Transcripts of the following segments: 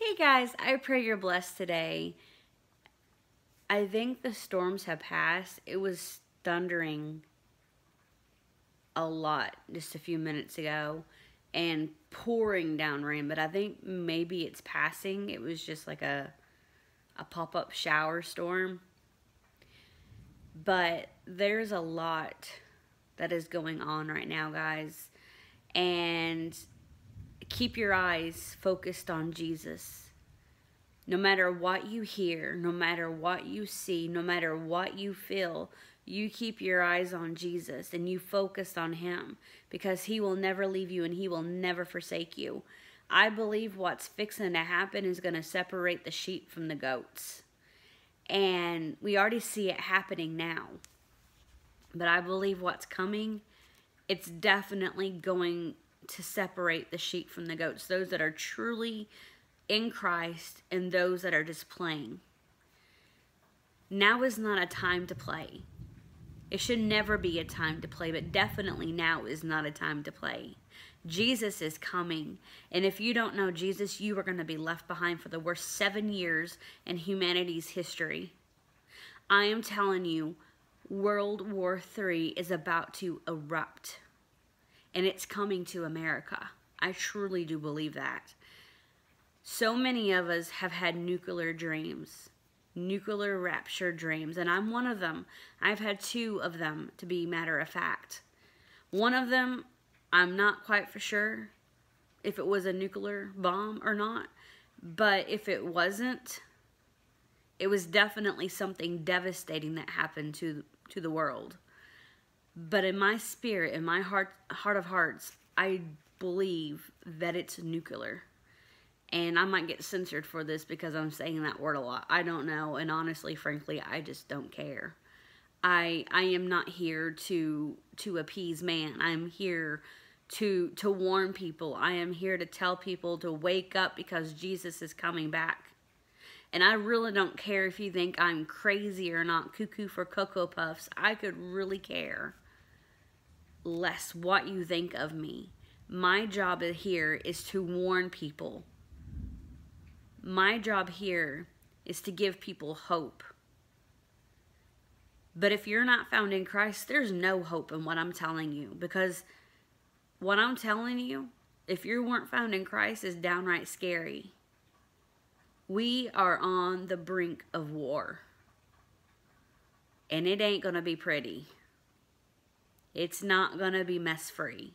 Hey guys, I pray you're blessed today. I think the storms have passed. It was thundering a lot just a few minutes ago and pouring down rain, but I think maybe it's passing. It was just like a a pop-up shower storm. But there's a lot that is going on right now, guys. And keep your eyes focused on Jesus. No matter what you hear, no matter what you see, no matter what you feel, you keep your eyes on Jesus and you focus on Him because He will never leave you and He will never forsake you. I believe what's fixing to happen is going to separate the sheep from the goats. And we already see it happening now. But I believe what's coming, it's definitely going to separate the sheep from the goats, those that are truly in Christ and those that are just playing. Now is not a time to play. It should never be a time to play, but definitely now is not a time to play. Jesus is coming. And if you don't know Jesus, you are going to be left behind for the worst seven years in humanity's history. I am telling you, World War III is about to erupt and it's coming to America. I truly do believe that. So many of us have had nuclear dreams, nuclear rapture dreams, and I'm one of them. I've had two of them, to be matter of fact. One of them, I'm not quite for sure if it was a nuclear bomb or not, but if it wasn't, it was definitely something devastating that happened to to the world. But in my spirit, in my heart, heart of hearts, I believe that it's nuclear. And I might get censored for this because I'm saying that word a lot. I don't know. And honestly, frankly, I just don't care. I I am not here to to appease man. I am here to to warn people. I am here to tell people to wake up because Jesus is coming back. And I really don't care if you think I'm crazy or not cuckoo for Cocoa Puffs. I could really care less what you think of me. My job here is to warn people. My job here is to give people hope. But if you're not found in Christ, there's no hope in what I'm telling you because what I'm telling you, if you weren't found in Christ, is downright scary. We are on the brink of war. And it ain't going to be pretty. It's not going to be mess free.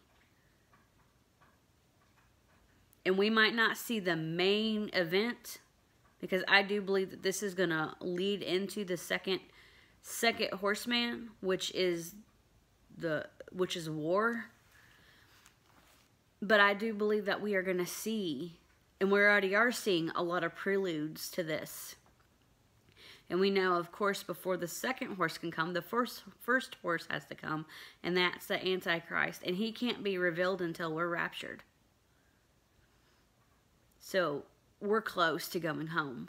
And we might not see the main event because I do believe that this is going to lead into the second second horseman, which is the which is war. But I do believe that we are going to see and we already are seeing a lot of preludes to this. And we know, of course, before the second horse can come, the first first horse has to come, and that's the Antichrist. And he can't be revealed until we're raptured. So we're close to going home.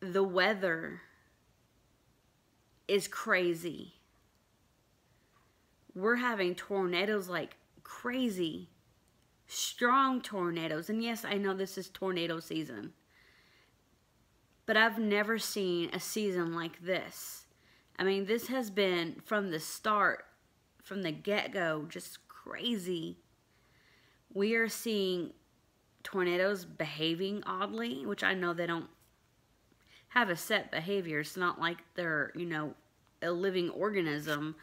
The weather is crazy. We're having tornadoes like crazy strong tornadoes. And yes, I know this is tornado season. But I've never seen a season like this. I mean, this has been from the start, from the get-go, just crazy. We are seeing tornadoes behaving oddly, which I know they don't have a set behavior. It's not like they're, you know, a living organism.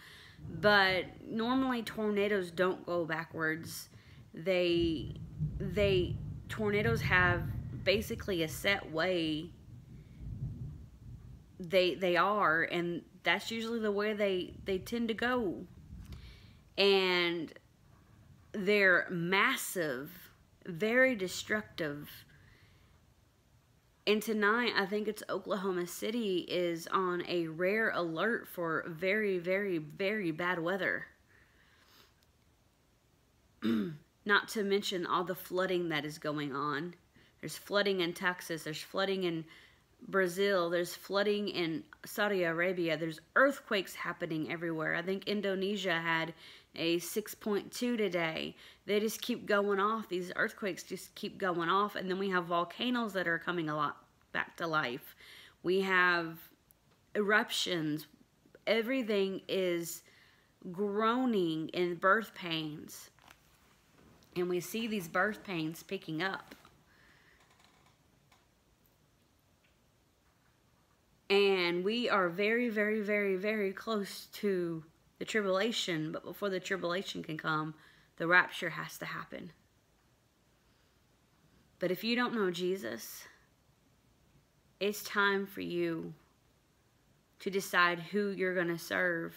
But normally tornadoes don't go backwards they they tornadoes have basically a set way. They they are and that's usually the way they they tend to go. And they're massive very destructive. And tonight i think it's oklahoma city is on a rare alert for very very very bad weather Not to mention all the flooding that is going on. There's flooding in Texas. There's flooding in Brazil, there's flooding in Saudi Arabia, there's earthquakes happening everywhere. I think Indonesia had a 6.2 today. They just keep going off. These earthquakes just keep going off. And then we have volcanoes that are coming a lot back to life. We have eruptions. Everything is groaning in birth pains. And we see these birth pains picking up. And we are very, very, very, very close to the tribulation, but before the tribulation can come, the rapture has to happen. But if you don't know Jesus, it's time for you to decide who you're going to serve.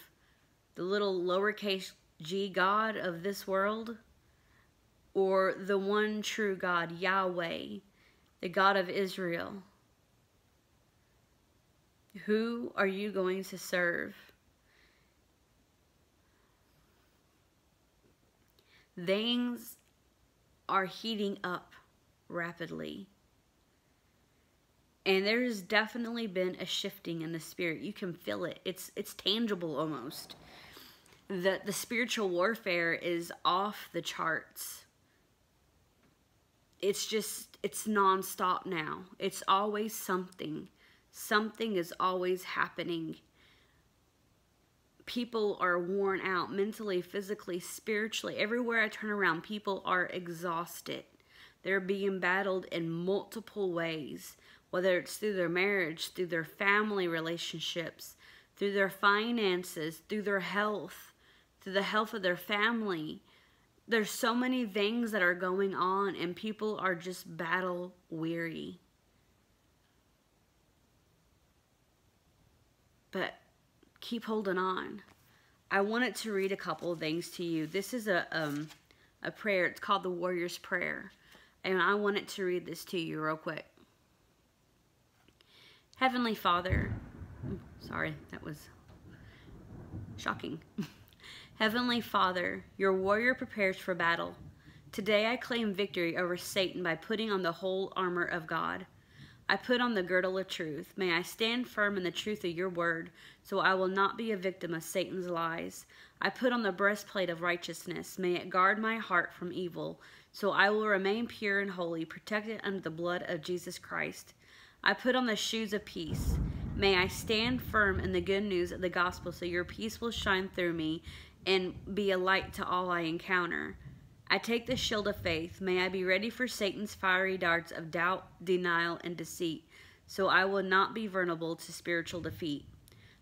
The little lowercase g God of this world, or the one true God, Yahweh, the God of Israel. Who are you going to serve? Things are heating up rapidly. And there has definitely been a shifting in the spirit. You can feel it. It's it's tangible almost. The the spiritual warfare is off the charts. It's just it's nonstop now. It's always something. Something is always happening. People are worn out mentally, physically, spiritually. Everywhere I turn around, people are exhausted. They're being battled in multiple ways, whether it's through their marriage, through their family relationships, through their finances, through their health, through the health of their family. There's so many things that are going on, and people are just battle weary. but keep holding on. I wanted to read a couple of things to you. This is a um, a prayer. It's called the Warrior's Prayer, and I wanted to read this to you real quick. Heavenly Father, sorry, that was shocking. Heavenly Father, your warrior prepares for battle. Today I claim victory over Satan by putting on the whole armor of God. I put on the girdle of truth. May I stand firm in the truth of your word, so I will not be a victim of Satan's lies. I put on the breastplate of righteousness. May it guard my heart from evil, so I will remain pure and holy, protected under the blood of Jesus Christ. I put on the shoes of peace. May I stand firm in the good news of the gospel, so your peace will shine through me and be a light to all I encounter. I take the shield of faith. May I be ready for Satan's fiery darts of doubt, denial, and deceit, so I will not be vulnerable to spiritual defeat.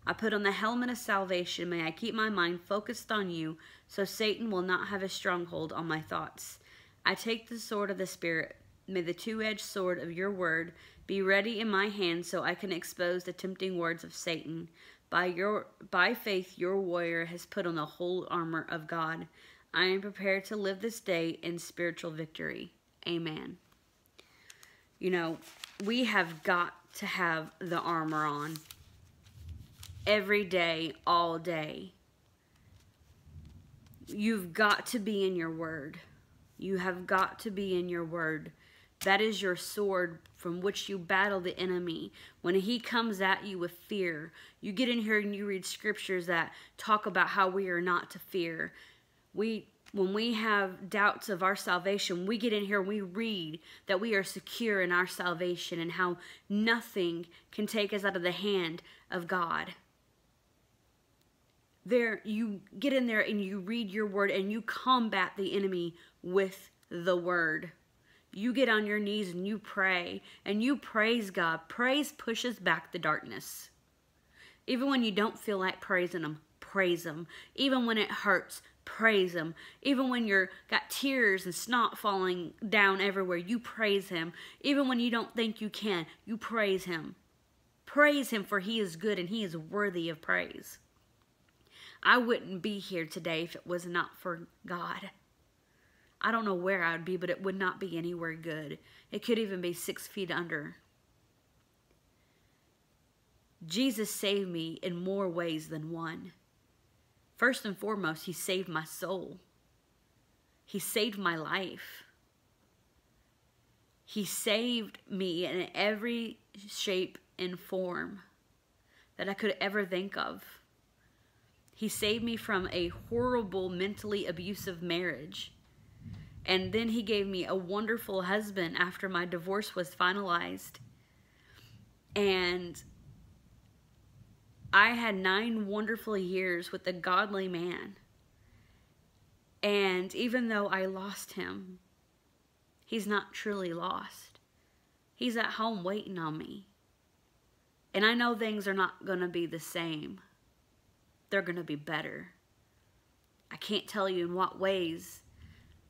I put on the helmet of salvation. May I keep my mind focused on you, so Satan will not have a stronghold on my thoughts. I take the sword of the Spirit. May the two edged sword of your word be ready in my hand so I can expose the tempting words of Satan. By, your, by faith, your warrior has put on the whole armor of God. I am prepared to live this day in spiritual victory. Amen. You know, we have got to have the armor on every day, all day. You've got to be in your word. You have got to be in your word. That is your sword from which you battle the enemy. When he comes at you with fear, you get in here and you read scriptures that talk about how we are not to fear we when we have doubts of our salvation, we get in here and we read that we are secure in our salvation and how nothing can take us out of the hand of God. There, you get in there and you read your word and you combat the enemy with the word. You get on your knees and you pray and you praise God. Praise pushes back the darkness. Even when you don't feel like praising Him, praise Him. Even when it hurts, praise him. Even when you're got tears and snot falling down everywhere, you praise him. Even when you don't think you can, you praise him. Praise him for he is good and he is worthy of praise. I wouldn't be here today if it was not for God. I don't know where I would be, but it would not be anywhere good. It could even be six feet under. Jesus saved me in more ways than one. First and foremost, He saved my soul. He saved my life. He saved me in every shape, and form that I could ever think of. He saved me from a horrible, mentally abusive marriage. And then he gave me a wonderful husband after my divorce was finalized. And I had nine wonderful years with a godly man. And even though I lost him, he's not truly lost. He's at home waiting on me. And I know things are not going to be the same. They're going to be better. I can't tell you in what ways,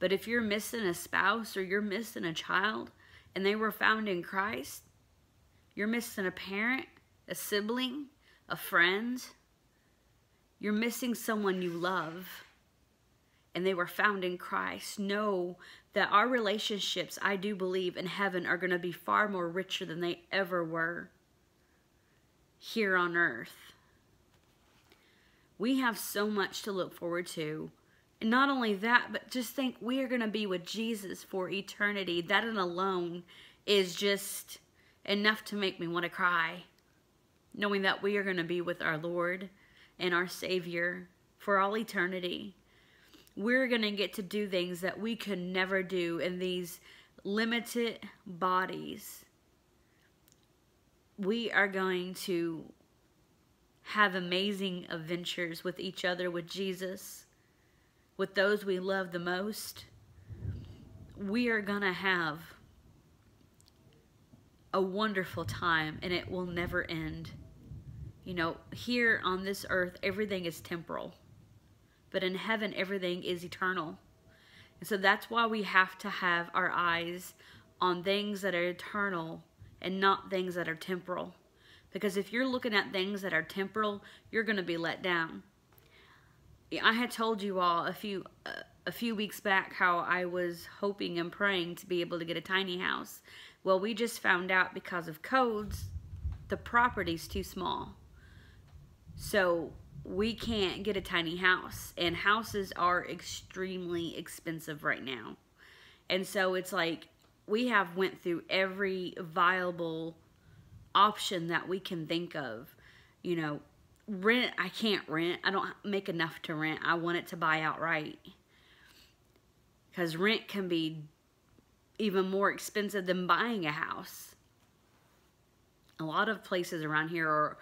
but if you're missing a spouse or you're missing a child and they were found in Christ, you're missing a parent, a sibling, a friend, you're missing someone you love and they were found in Christ, know that our relationships, I do believe, in heaven are going to be far more richer than they ever were here on earth. We have so much to look forward to. And not only that, but just think we are going to be with Jesus for eternity. That alone is just enough to make me want to cry. Knowing that we are going to be with our Lord and our Savior for all eternity. We're going to get to do things that we could never do in these limited bodies we are going to have amazing adventures with each other, with Jesus, with those we love the most. We are going to have a wonderful time and it will never end. You know, here on this earth, everything is temporal, but in heaven, everything is eternal. And so that's why we have to have our eyes on things that are eternal and not things that are temporal. Because if you're looking at things that are temporal, you're going to be let down. I had told you all a few uh, a few weeks back how I was hoping and praying to be able to get a tiny house. Well, we just found out because of codes, the property's too small. So we can't get a tiny house and houses are extremely expensive right now. And so it's like we have went through every viable option that we can think of. You know, rent, I can't rent. I don't make enough to rent. I want it to buy outright. Because rent can be even more expensive than buying a house. A lot of places around here are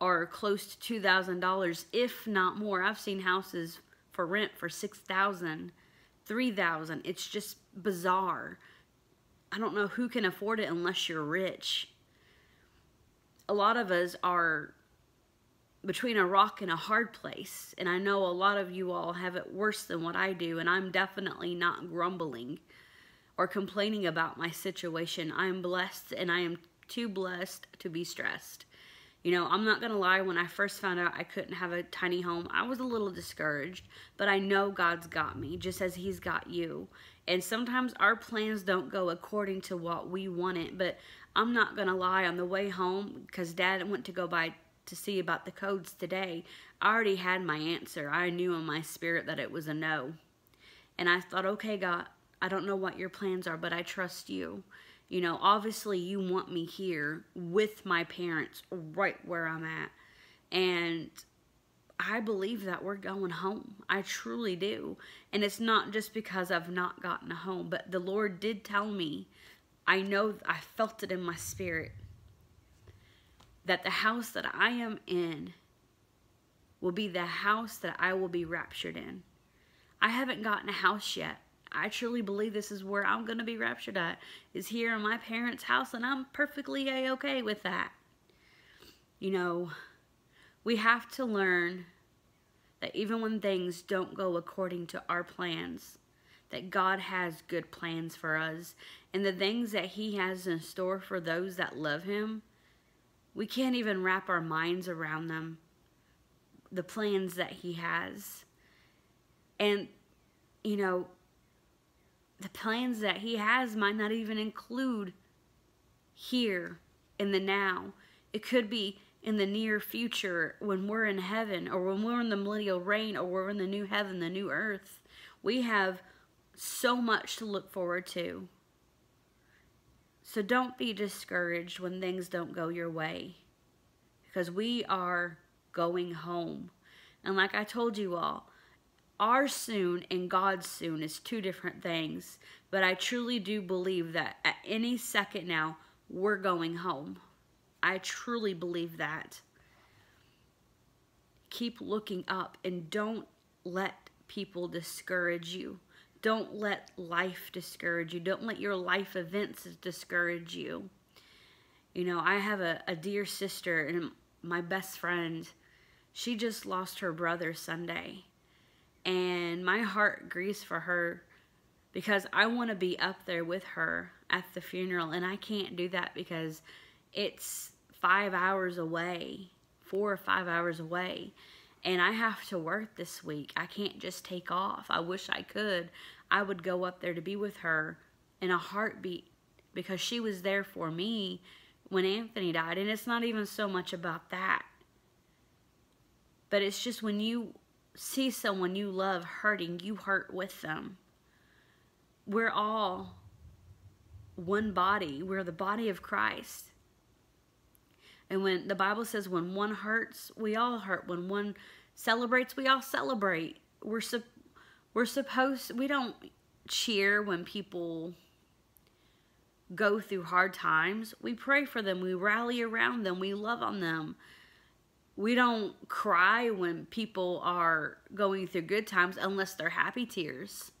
are close to $2,000 if not more. I've seen houses for rent for 6,000, 3,000. It's just bizarre. I don't know who can afford it unless you're rich. A lot of us are between a rock and a hard place. And I know a lot of you all have it worse than what I do. And I'm definitely not grumbling or complaining about my situation. I am blessed and I am too blessed to be stressed. You know, I'm not going to lie, when I first found out I couldn't have a tiny home, I was a little discouraged, but I know God's got me just as He's got you. And sometimes our plans don't go according to what we wanted, but I'm not going to lie, on the way home, because Dad went to go by to see about the codes today, I already had my answer. I knew in my spirit that it was a no. And I thought, okay, God, I don't know what your plans are, but I trust you. You know, obviously you want me here with my parents right where I'm at. And I believe that we're going home. I truly do. And it's not just because I've not gotten a home, but the Lord did tell me, I know, I felt it in my spirit, that the house that I am in will be the house that I will be raptured in. I haven't gotten a house yet. I truly believe this is where I'm going to be raptured at, is here in my parents' house, and I'm perfectly a-okay with that. You know, we have to learn that even when things don't go according to our plans, that God has good plans for us, and the things that He has in store for those that love Him, we can't even wrap our minds around them, the plans that He has. And, you know, the plans that he has might not even include here in the now. It could be in the near future when we're in heaven or when we're in the millennial reign or we're in the new heaven, the new earth. We have so much to look forward to. So don't be discouraged when things don't go your way because we are going home. And like I told you all, our soon and God's soon is two different things. But I truly do believe that at any second now, we're going home. I truly believe that. Keep looking up and don't let people discourage you. Don't let life discourage you. Don't let your life events discourage you. You know, I have a, a dear sister and my best friend. She just lost her brother Sunday. And my heart grieves for her because I want to be up there with her at the funeral. And I can't do that because it's five hours away, four or five hours away and I have to work this week. I can't just take off. I wish I could. I would go up there to be with her in a heartbeat because she was there for me when Anthony died. And it's not even so much about that. But it's just when you see someone you love hurting, you hurt with them. We're all one body. We're the body of Christ. And when the Bible says when one hurts, we all hurt. When one celebrates, we all celebrate. We're su- we're supposed we don't cheer when people go through hard times. We pray for them. We rally around them. We love on them. We don't cry when people are going through good times unless they're happy tears.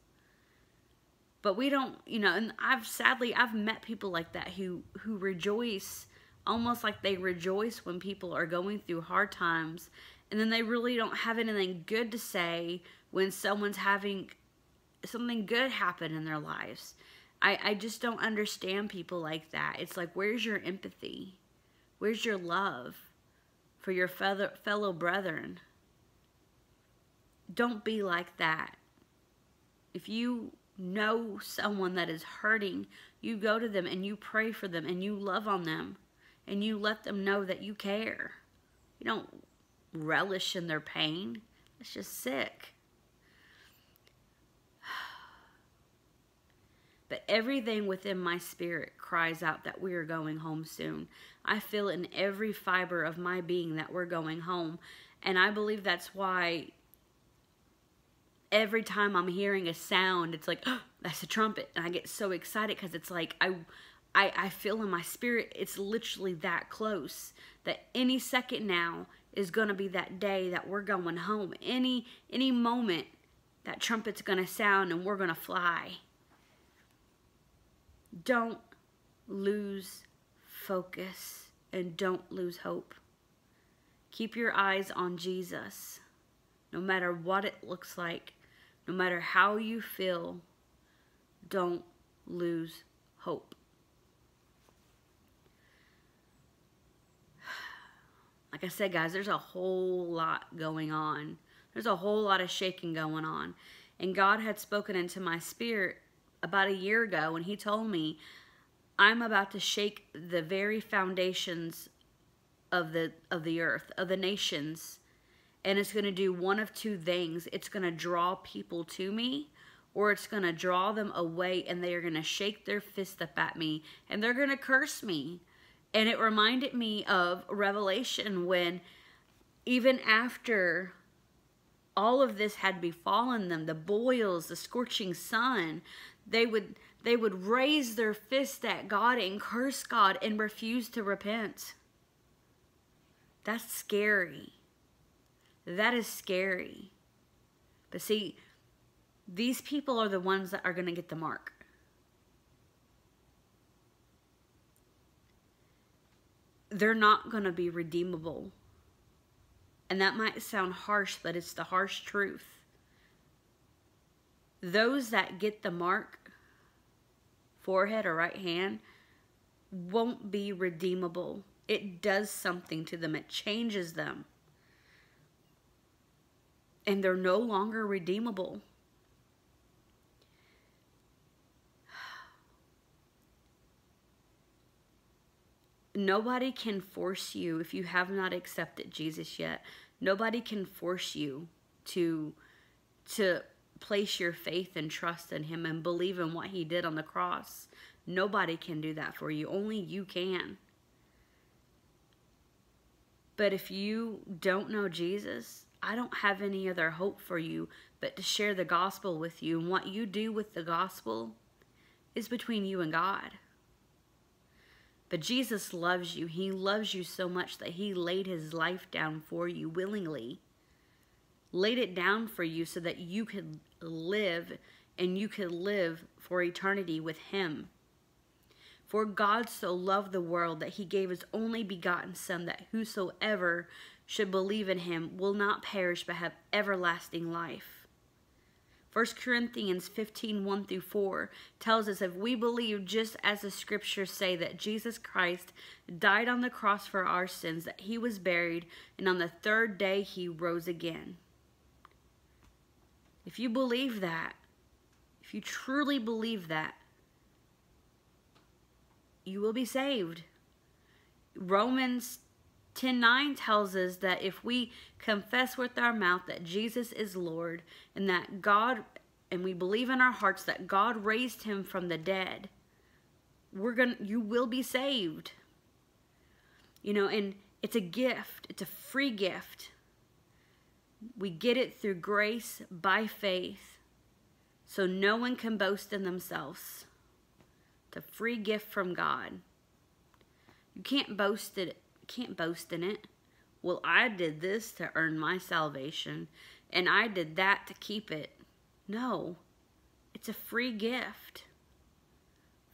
But we don't, you know, and I've sadly I've met people like that who who rejoice almost like they rejoice when people are going through hard times and then they really don't have anything good to say when someone's having something good happen in their lives. I, I just don't understand people like that. It's like, where's your empathy? Where's your love for your fellow, fellow brethren? Don't be like that. If you know someone that is hurting, you go to them and you pray for them and you love on them and you let them know that you care. You don't relish in their pain. It's just sick. But everything within my spirit cries out that we are going home soon. I feel in every fiber of my being that we're going home. And I believe that's why every time I'm hearing a sound, it's like, oh, that's a trumpet. And I get so excited because it's like, I, I, I feel in my spirit, it's literally that close that any second now is going to be that day that we're going home. Any, any moment that trumpet's going to sound and we're going to fly. Don't lose focus and don't lose hope. Keep your eyes on Jesus. No matter what it looks like, no matter how you feel, don't lose hope. Like I said, guys, there's a whole lot going on. There's a whole lot of shaking going on. And God had spoken into my spirit about a year ago and he told me, I'm about to shake the very foundations of the of the earth, of the nations. And it's going to do one of two things. It's going to draw people to me or it's going to draw them away and they are going to shake their fist up at me and they're going to curse me and it reminded me of Revelation when even after all of this had befallen them, the boils, the scorching sun, they would they would raise their fist at God and curse God and refuse to repent. That's scary. That is scary. But see, these people are the ones that are going to get the mark. They're not going to be redeemable. And that might sound harsh, but it's the harsh truth. Those that get the mark, forehead or right hand, won't be redeemable. It does something to them, it changes them. And they're no longer redeemable. Nobody can force you if you have not accepted Jesus yet. Nobody can force you to to place your faith and trust in him and believe in what he did on the cross. Nobody can do that for you. Only you can. But if you don't know Jesus, I don't have any other hope for you but to share the gospel with you. And what you do with the gospel is between you and God. But Jesus loves you. He loves you so much that he laid his life down for you willingly. Laid it down for you so that you could live and you could live for eternity with him. For God so loved the world that he gave his only begotten Son, that whosoever should believe in him will not perish but have everlasting life. 1 Corinthians 15 1 through 4 tells us if we believe, just as the scriptures say, that Jesus Christ died on the cross for our sins, that he was buried, and on the third day he rose again. If you believe that, if you truly believe that, you will be saved. Romans 10 9 tells us that if we confess with our mouth that Jesus is Lord and that God, and we believe in our hearts that God raised him from the dead, we're going to, you will be saved. You know, and it's a gift, it's a free gift. We get it through grace by faith. So no one can boast in themselves. It's a free gift from God. You can't boast it can't boast in it. Well, I did this to earn my salvation, and I did that to keep it. No, it's a free gift.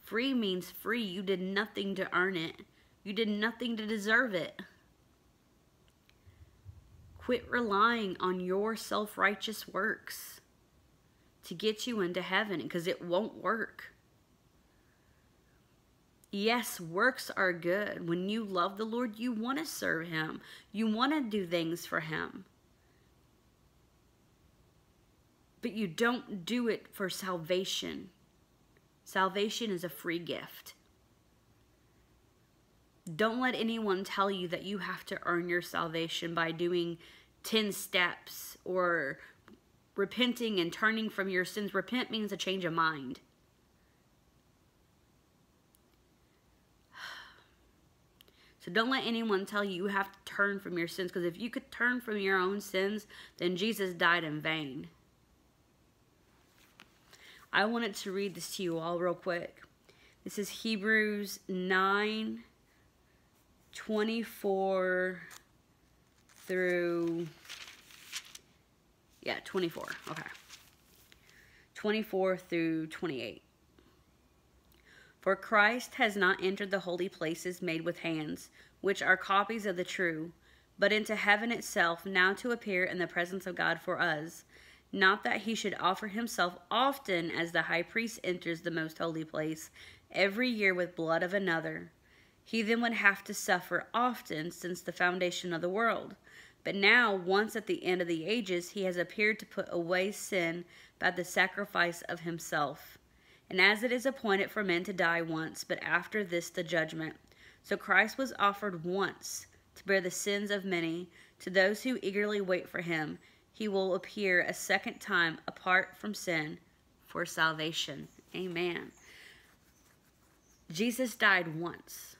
Free means free. You did nothing to earn it. You did nothing to deserve it. Quit relying on your self-righteous works to get you into heaven because it won't work. Yes, works are good. When you love the Lord, you want to serve Him, you want to do things for Him. But you don't do it for salvation. Salvation is a free gift. Don't let anyone tell you that you have to earn your salvation by doing 10 steps or repenting and turning from your sins. Repent means a change of mind. So don't let anyone tell you you have to turn from your sins because if you could turn from your own sins, then Jesus died in vain. I wanted to read this to you all real quick. This is Hebrews 9 24 through, yeah, 24. Okay. 24 through 28. For Christ has not entered the holy places made with hands, which are copies of the true, but into heaven itself, now to appear in the presence of God for us. Not that he should offer himself often as the high priest enters the most holy place, every year with blood of another. He then would have to suffer often since the foundation of the world. But now, once at the end of the ages, he has appeared to put away sin by the sacrifice of himself. And as it is appointed for men to die once, but after this the judgment. So Christ was offered once to bear the sins of many. To those who eagerly wait for him, he will appear a second time apart from sin for salvation. Amen. Jesus died once,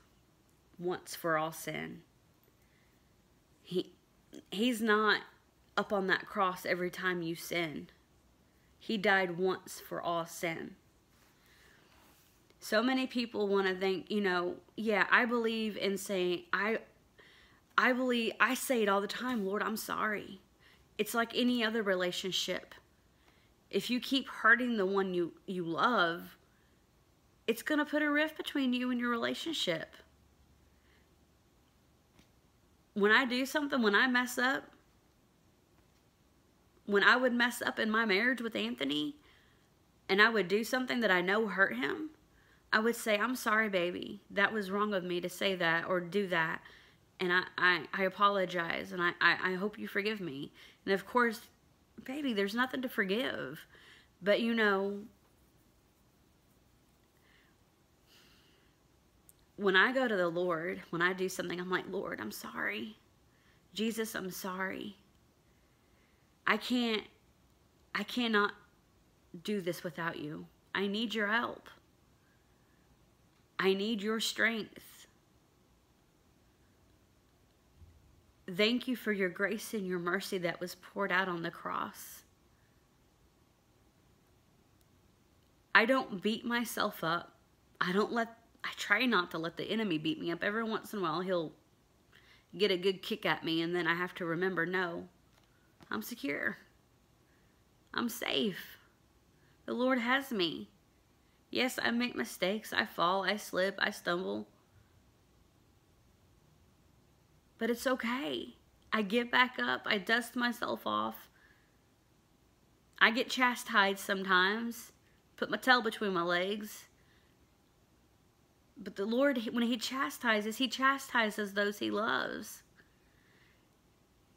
once for all sin. He, he's not up on that cross every time you sin. He died once for all sin. So many people want to think, you know, yeah, I believe in saying I I believe I say it all the time, Lord, I'm sorry. It's like any other relationship. If you keep hurting the one you you love, it's going to put a rift between you and your relationship. When I do something, when I mess up, when I would mess up in my marriage with Anthony, and I would do something that I know hurt him, I would say, I'm sorry, baby. That was wrong of me to say that or do that. And I, I, I apologize and I, I, I hope you forgive me. And of course, baby, there's nothing to forgive. But you know, when I go to the Lord, when I do something, I'm like, Lord, I'm sorry. Jesus, I'm sorry. I can't, I cannot do this without you. I need your help. I need your strength. Thank you for your grace and your mercy that was poured out on the cross. I don't beat myself up. I don't let, I try not to let the enemy beat me up. Every once in a while, he'll get a good kick at me, and then I have to remember no, I'm secure. I'm safe. The Lord has me. Yes, I make mistakes. I fall, I slip, I stumble. But it's okay. I get back up, I dust myself off. I get chastised sometimes, put my tail between my legs. But the Lord, when He chastises, He chastises those He loves.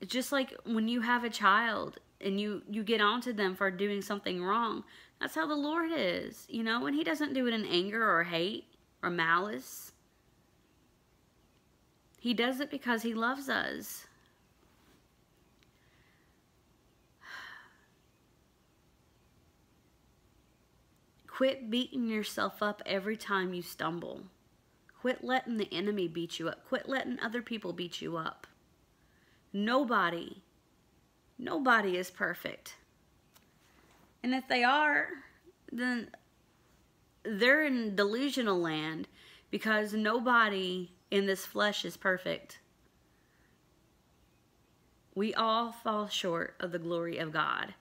It's just like when you have a child and you, you get onto them for doing something wrong. That's how the Lord is, you know, and He doesn't do it in anger or hate or malice. He does it because He loves us. Quit beating yourself up every time you stumble. Quit letting the enemy beat you up. Quit letting other people beat you up. Nobody, nobody is perfect. And if they are, then they're in delusional land because nobody in this flesh is perfect. We all fall short of the glory of God.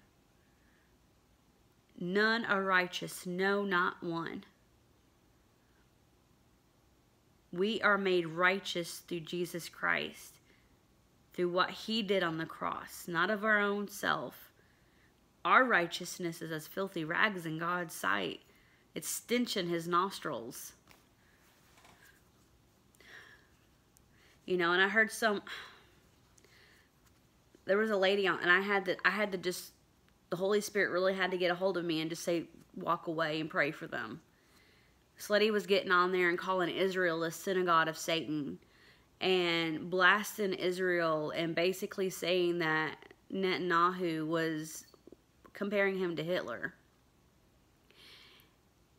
None are righteous, no, not one. We are made righteous through Jesus Christ, through what He did on the cross, not of our own self. Our righteousness is as filthy rags in God's sight. It's stench in His nostrils. You know, and I heard some. There was a lady on, and I had to. I had to just the Holy Spirit really had to get a hold of me and just say, walk away and pray for them. Sletty was getting on there and calling Israel the synagogue of Satan and blasting Israel and basically saying that Netanyahu was comparing him to Hitler.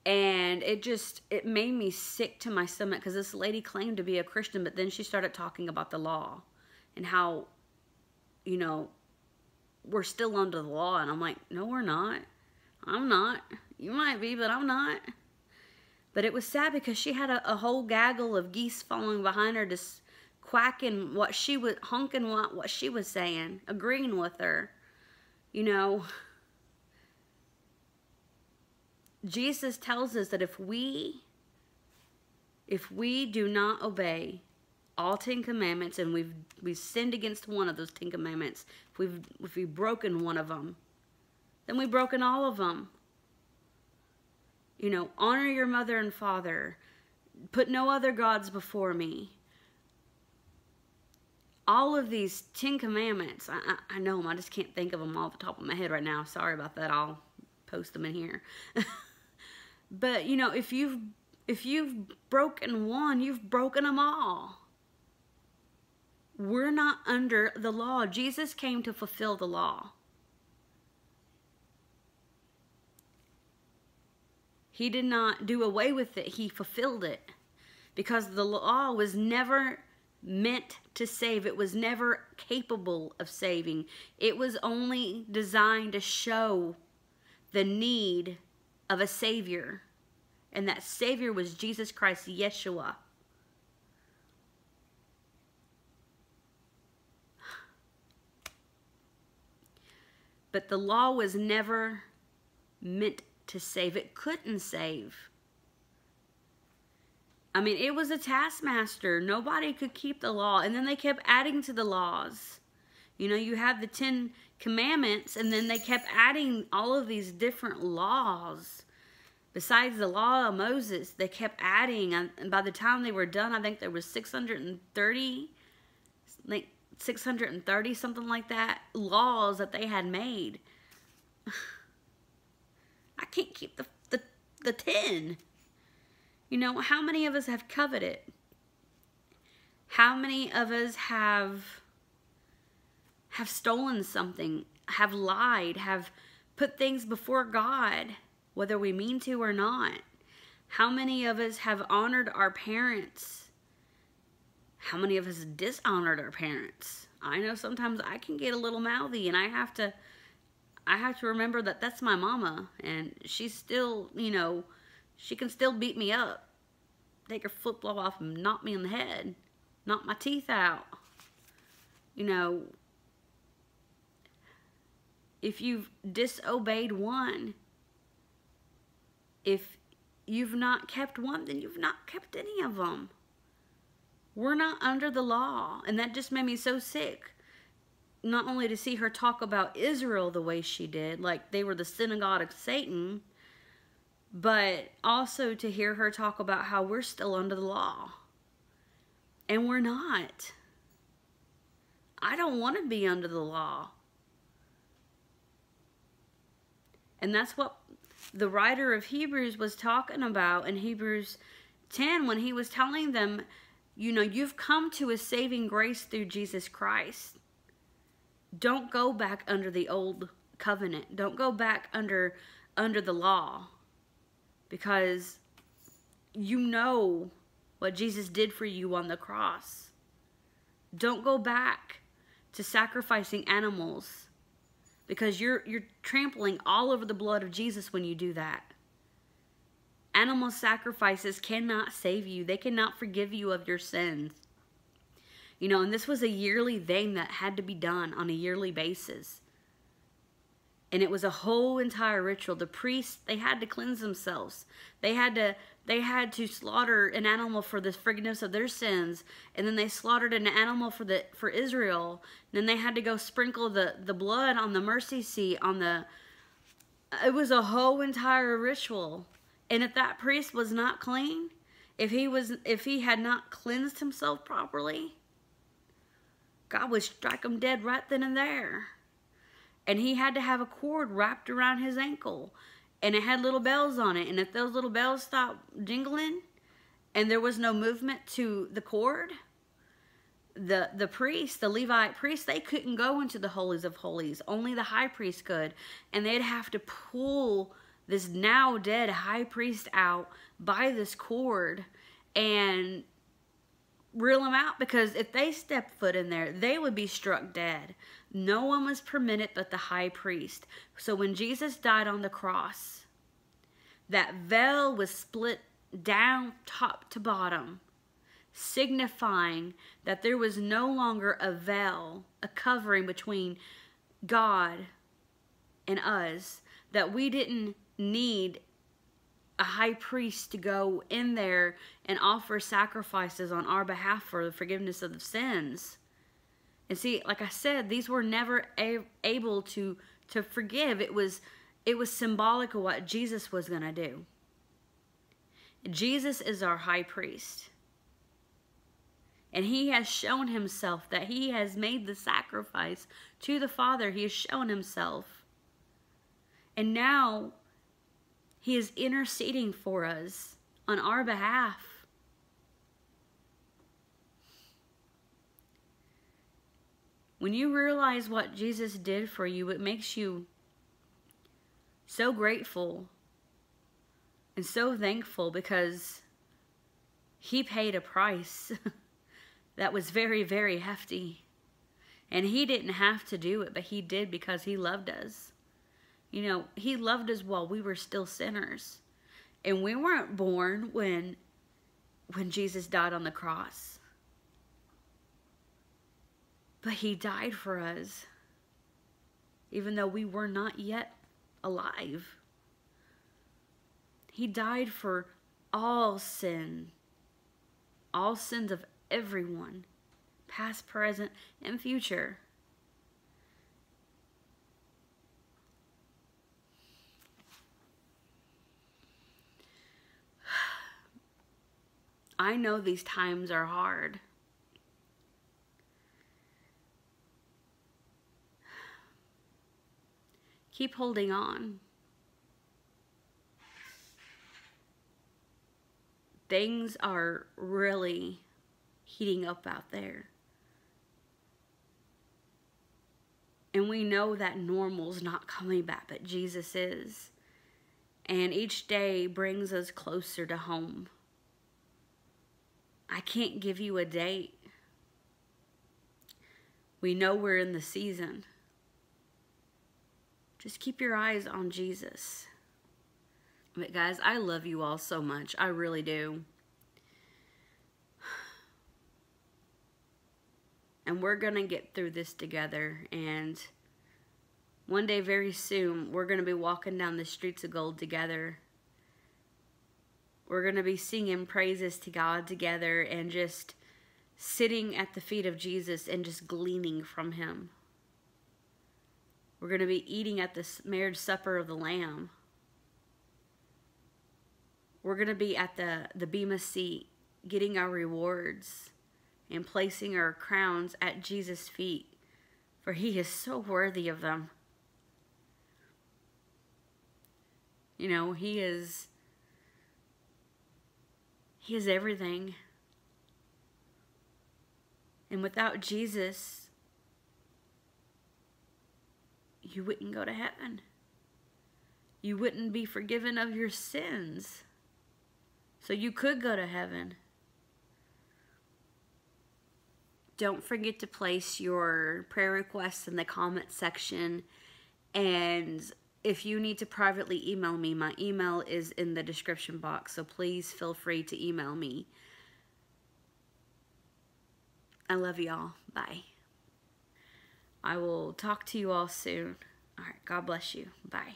And it just, it made me sick to my stomach because this lady claimed to be a Christian, but then she started talking about the law and how, you know, we're still under the law. And I'm like, no, we're not. I'm not. You might be, but I'm not. But it was sad because she had a, a whole gaggle of geese following behind her, just quacking what she was, honking what, what she was saying, agreeing with her. You know, Jesus tells us that if we, if we do not obey all Ten Commandments and we've we've sinned against one of those Ten Commandments, if we've if we've broken one of them, then we've broken all of them. You know, honor your mother and father. Put no other gods before me. All of these Ten Commandments, I, I, I know them. I just can't think of them all the top of my head right now. Sorry about that. I'll post them in here. but you know, if you've if you've broken one, you've broken them all. We're not under the law. Jesus came to fulfill the law. He did not do away with it, he fulfilled it. Because the law was never meant to save, it was never capable of saving. It was only designed to show the need of a Savior. And that Savior was Jesus Christ, Yeshua. But the law was never meant to save. It couldn't save. I mean, it was a taskmaster. Nobody could keep the law. And then they kept adding to the laws. You know, you have the Ten Commandments, and then they kept adding all of these different laws. Besides the law of Moses, they kept adding. And by the time they were done, I think there was 630, like 630 something like that laws that they had made i can't keep the the, the 10 you know how many of us have coveted how many of us have have stolen something have lied have put things before god whether we mean to or not How many of us have honored our parents? How many of us dishonored our parents? I know sometimes I can get a little mouthy and I have to I have to remember that that's my mama and she's still, you know, she can still beat me up. Take her flip flop off and knock me in the head. Knock my teeth out. You know, if you've disobeyed one, if you've not kept one, then you've not kept any of them. We're not under the law. And that just made me so sick. Not only to see her talk about Israel the way she did, like they were the synagogue of Satan, but also to hear her talk about how we're still under the law. And we're not. I don't want to be under the law. And that's what the writer of Hebrews was talking about in Hebrews 10 when he was telling them, you know, you've come to a saving grace through Jesus Christ. Don't go back under the old covenant. Don't go back under under the law because you know what Jesus did for you on the cross. Don't go back to sacrificing animals because you're you're trampling all over the blood of Jesus when you do that. Animal sacrifices cannot save you. They cannot forgive you of your sins. You know, and this was a yearly thing that had to be done on a yearly basis. And it was a whole entire ritual. The priests, they had to cleanse themselves. They had to they had to slaughter an animal for the forgiveness of their sins and then they slaughtered an animal for the for Israel and then they had to go sprinkle the the blood on the mercy seat on the it was a whole entire ritual and if that priest was not clean if he was if he had not cleansed himself properly God would strike him dead right then and there and he had to have a cord wrapped around his ankle and it had little bells on it. And if those little bells stopped jingling and there was no movement to the cord, the the priest, the Levite priest, they couldn't go into the holies of holies. Only the high priest could, and they'd have to pull this now dead high priest out by this cord and reel him out because if they stepped foot in there, they would be struck dead. No one was permitted but the high priest. So when Jesus died on the cross, that veil was split down top to bottom, signifying that there was no longer a veil, a covering between God and us, that we didn't need a high priest to go in there and offer sacrifices on our behalf for the forgiveness of the sins. And see, like I said, these were never able to to forgive. It was it was symbolic of what Jesus was going to do. Jesus is our high priest. And he has shown himself that he has made the sacrifice to the Father. He has shown himself. And now he is interceding for us on our behalf. When you realize what Jesus did for you, it makes you so grateful and so thankful because he paid a price that was very, very hefty. And he didn't have to do it, but he did because he loved us. You know, he loved us while we were still sinners. And we weren't born when when Jesus died on the cross. But he died for us even though we were not yet alive. He died for all sin, all sins of everyone, past, present, and future. I know these times are hard. Keep holding on. Things are really heating up out there. And we know that normal's not coming back, but Jesus is. And each day brings us closer to home. I can't give you a date. We know we're in the season. Just keep your eyes on Jesus. But guys, I love you all so much. I really do. And we're going to get through this together. And one day, very soon, we're going to be walking down the streets of gold together. We're going to be singing praises to God together and just sitting at the feet of Jesus and just gleaning from Him. We're going to be eating at the marriage supper of the Lamb. We're going to be at the, the Bema seat, getting our rewards and placing our crowns at Jesus' feet, for he is so worthy of them. You know, he is he is everything. And without Jesus, you wouldn't go to heaven. You wouldn't be forgiven of your sins. So you could go to heaven. Don't forget to place your prayer requests in the comment section. And if you need to privately email me, my email is in the description box. So please feel free to email me. I love y'all. Bye. I will talk to you all soon. All right. God bless you. Bye.